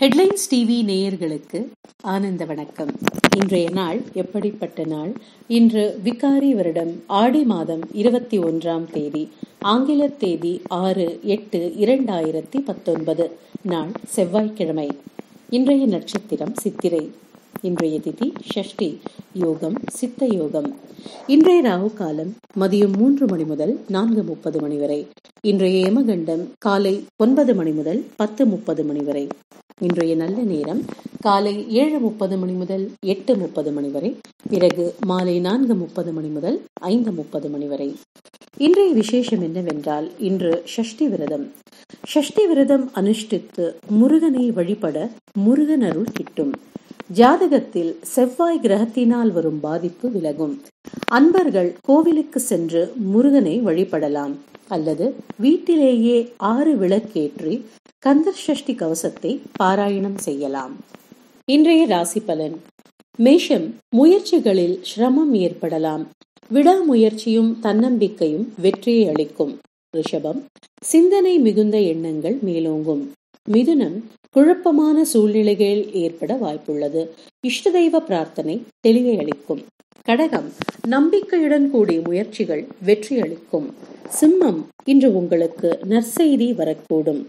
Headlines TV நேயர்களுக்கு ஆனந்த வணக்கம். இன்றைய நாள் எப்படிப்பட்ட நாள்? இன்று விகாரி வருடம் ஆடி மாதம் இருபத்தி ஒன்றாம் தேதி ஆங்கில தேதி ஆறு எட்டு இரண்டாயிரத்தி பத்தொன்பது நாள் செவ்வாய்க்கிழமை. இன்றைய நட்சத்திரம் சித்திரை. இன்றைய திதி ஷஷ்டி யோகம் சித்த யோகம். இன்றைய ராகு காலம் மதியம் மூன்று மணி முதல் நான்கு முப்பது மணி வரை. இன்றைய யமகண்டம் காலை ஒன்பது மணி முதல் பத்து முப்பது மணி வரை. இன்றைய நல்ல நேரம் காலை ஏழு முப்பது மணி முதல் எட்டு முப்பது மணி வரை பிறகு மாலை நான்கு முப்பது மணி முதல் ஐந்து முப்பது மணி வரை. இன்றைய விசேஷம் என்னவென்றால் இன்று ஷஷ்டி விரதம். ஷஷ்டி விரதம் அனுஷ்டித்து முருகனை வழிபட முருகன் அருள் கிட்டும். ஜாதகத்தில் செவ்வாய் கிரகத்தினால் வரும் பாதிப்பு விலகும். அன்பர்கள் கோவிலுக்கு சென்று முருகனை வழிபடலாம். அல்லது வீட்டிலேயே ஆறு விளக்கேற்றி கந்தர் சஷ்டி கவசத்தை பாராயணம் செய்யலாம். இன்றைய ராசி பலன். மேஷம் முயற்சிகளில் சிரமம் ஏற்படலாம். விடாமுயற்சியும் தன்னம்பிக்கையும் வெற்றியை அளிக்கும். ரிஷபம் சிந்தனை மிகுந்த எண்ணங்கள் மேலோங்கும். மிதுனம் குழப்பமான சூழ்நிலைகளில் ஏற்பட வாய்ப்புள்ளது. இஷ்ட தெய்வ பிரார்த்தனை தெளிவை அளிக்கும். கடகம் நம்பிக்கையுடன் கூடிய முயற்சிகள் வெற்றி அளிக்கும். சிம்மம் இன்று உங்களுக்கு நற்செய்தி வரக்கூடும்.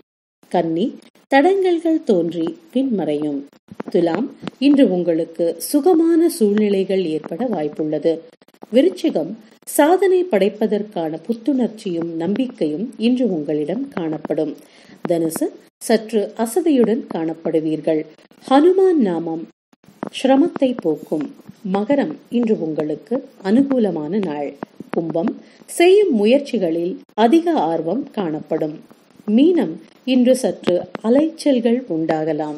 கன்னி தடங்கல்கள் தோன்றி பின்மறையும். துலாம் இன்று உங்களுக்கு சுகமான சூழ்நிலைகள் ஏற்பட வாய்ப்புள்ளது. விருச்சிகம் சாதனை படைப்பதற்கான புத்துணர்ச்சியும் நம்பிக்கையும் இன்று உங்களிடம் காணப்படும். தனுசு சற்று அசதியுடன் காணப்படுவீர்கள். ஹனுமான் நாமம் சிரமத்தை போக்கும். மகரம் இன்று உங்களுக்கு அனுகூலமான நாள். கும்பம் செய்யும் முயற்சிகளில் அதிக ஆர்வம் காணப்படும். மீனம் இன்று சற்று அலைச்சல்கள் உண்டாகலாம்.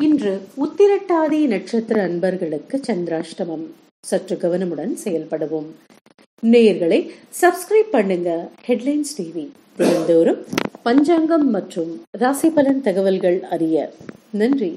இன்று உத்திரட்டாதி நட்சத்திர அன்பர்களுக்கு சந்திராஷ்டமம். சற்று கவனமுடன் செயல்படுவோம். நேயர்களை சப்ஸ்கிரைப் பண்ணுங்க ஹெட்லைன்ஸ் டிவி. தினந்தோறும் பஞ்சாங்கம் மற்றும் ராசி பலன் தகவல்கள் அறிய. நன்றி.